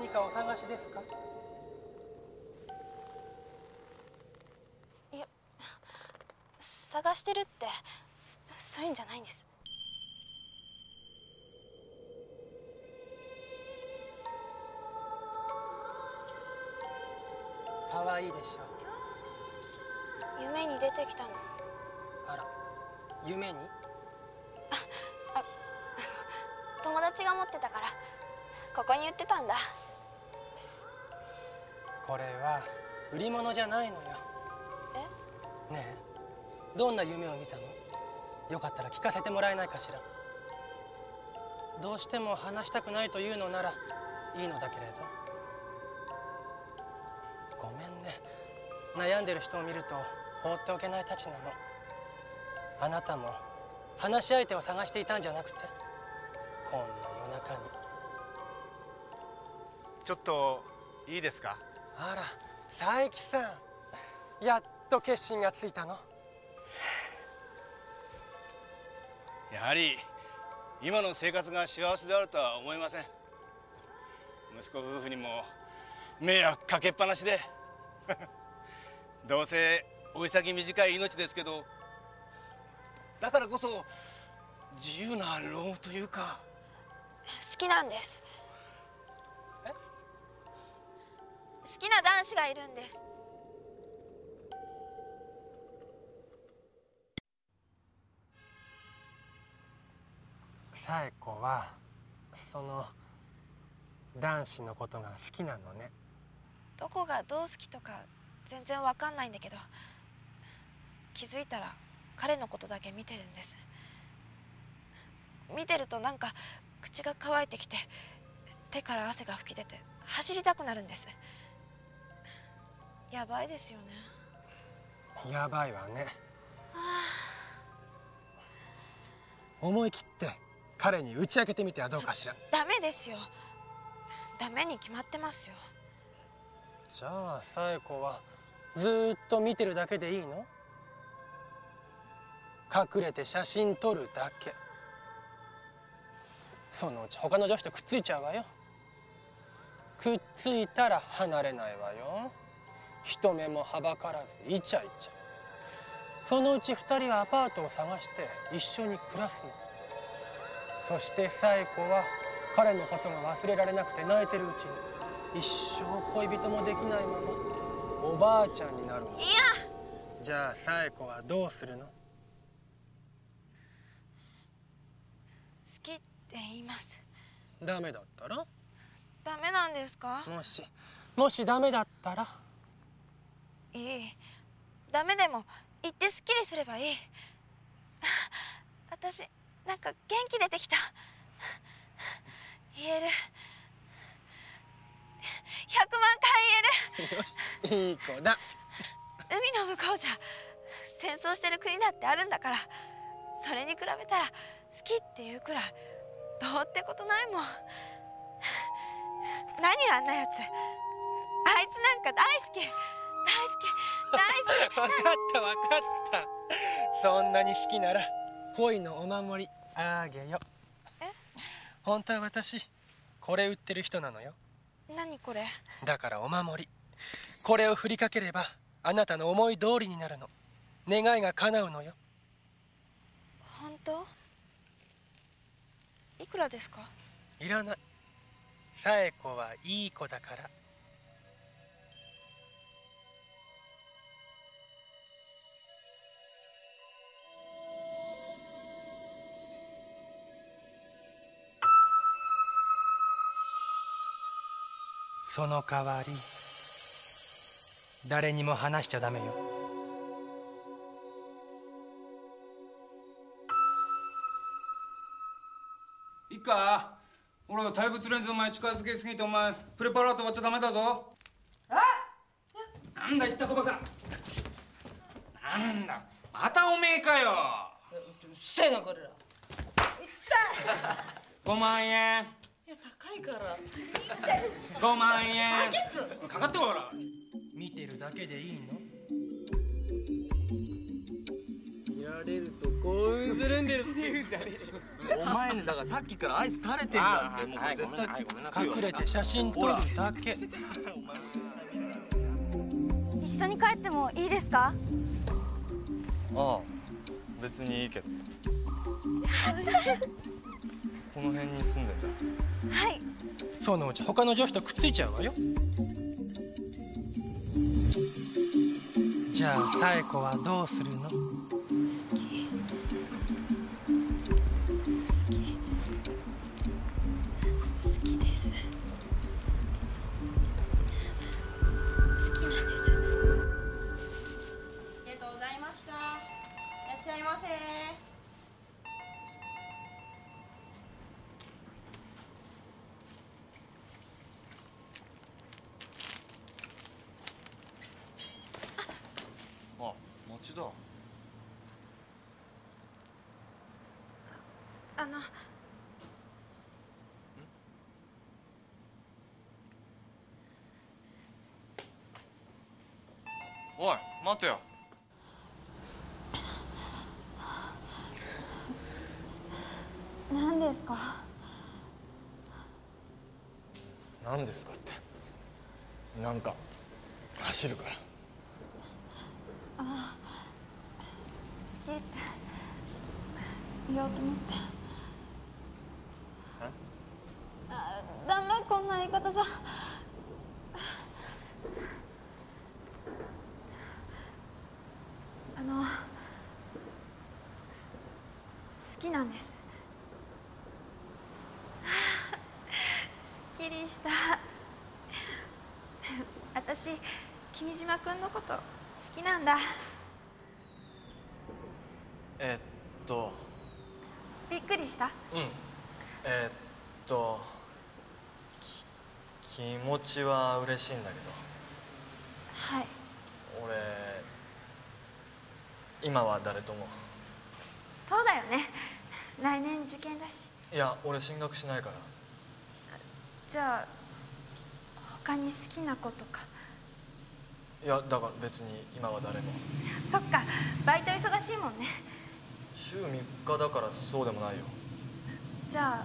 何かお探しですか？いや探してるってそういうんじゃないんです。可愛いでしょ夢に出てきたの。あら夢に？友達が持ってたからここに売ってたんだこれは売り物じゃないのよ。え？ねえ。どんな夢を見たの？よかったら聞かせてもらえないかしら？どうしても話したくないというのならいいのだけれど。ごめんね。悩んでる人を見ると放っておけないたちなの。あなたも話し相手を探していたんじゃなくて？こんな夜中に。ちょっといいですか？あら佐伯さん。やっと決心がついたの。やはり今の生活が幸せであるとは思いません。息子夫婦にも迷惑かけっぱなしで。どうせ追い先短い命ですけど。だからこそ自由な老後というか。好きなんですな男子がいるんです。紗恵子はその男子のことが好きなのね。どこがどう好きとか全然わかんないんだけど気づいたら彼のことだけ見てるんです。見てるとなんか口が乾いてきて手から汗が噴き出て走りたくなるんですやばいですよね。やばいわね。思い切って彼に打ち明けてみてはどうかしら。ダメですよ。ダメに決まってますよ。じゃあ紗恵子はずーっと見てるだけでいいの？隠れて写真撮るだけ。そのうち他の女子とくっついちゃうわよ。くっついたら離れないわよ人目もはばからずイチャイチャ。そのうち二人はアパートを探して一緒に暮らすの。そして紗恵子は彼のことが忘れられなくて泣いてるうちに一生恋人もできないままおばあちゃんになるの。いや。じゃあ紗恵子はどうするの？好きって言います。ダメだったら？ダメなんですか？もしもしダメだったら？いい。ダメでも言ってすっきりすればいい。私なんか元気出てきた。言える。100万回言える。よしいい子だ。海の向こうじゃ戦争してる国だってあるんだからそれに比べたら好きっていうくらいどうってことないもん。何あんなやつ。あいつなんか大好き大好き大好き分かった分かったそんなに好きなら恋のお守りあげよえ本当は私これ売ってる人なのよ何これだからお守りこれを振りかければあなたの思い通りになるの願いが叶うのよ本当いくらですかいらない紗恵子はいい子だからその代わり誰にも話しちゃダメよ。いいか。俺は対物レンズの前近づけすぎてお前プレパラート終わっちゃダメだぞ。なんだ言ったそばから。なんだ。またおめえかよ。せえなこれら。5万円いや高いから5万円かかってこら。見てるだけでいいの？見られると興奮するんですお前ねだからさっきからアイス垂れてんだってもう絶対隠れて写真撮るだけ。一緒に帰ってもいいですか？ああ別にいいけどこの辺に住んでんだ。はい。そのうち他の女子とくっついちゃうわよ。じゃあサエ子はどうする？町だ。あの。おい待てよ。何ですか？何ですかって。なんか走るから好きって。言おうと思って。あダメこんな言い方じゃ。あの好きなんです。すっきりした。私君島君のこと好きなんだ。えっと。びっくりした？うん。えっと。き気持ちは嬉しいんだけど。はい。俺今は誰とも。そうだよね。来年受験だし。いや俺進学しないから。じゃあ他に好きな子とかいやだから別に今は誰も。そっかバイト忙しいもんね。週3日だからそうでもないよ。じゃ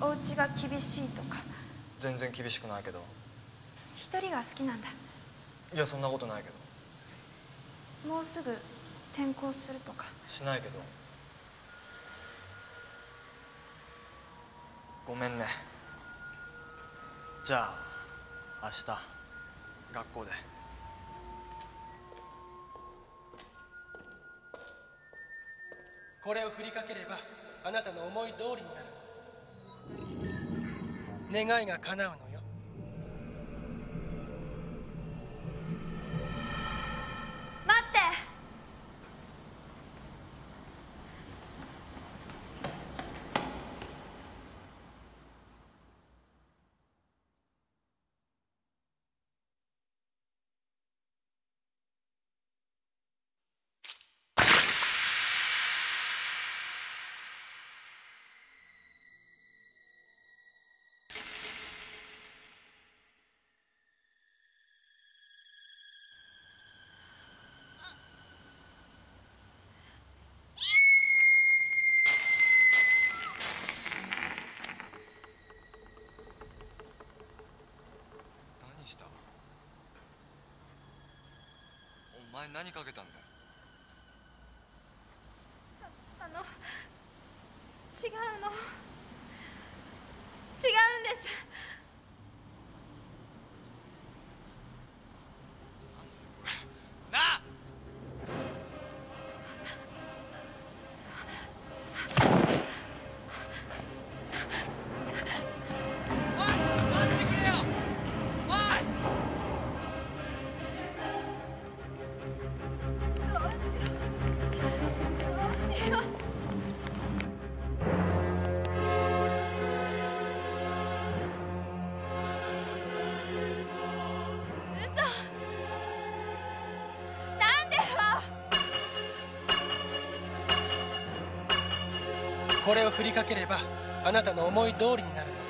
あお家が厳しいとか。全然厳しくないけど。一人が好きなんだ。いやそんなことないけど。もうすぐ転校するとか。しないけど。ごめんね。じゃあ明日学校でこれを振りかければあなたの思い通りになる。願いが叶うの。前何かけたんだ？よあの違うの。違うんです。これを振りかければあなたの思い通りになるの。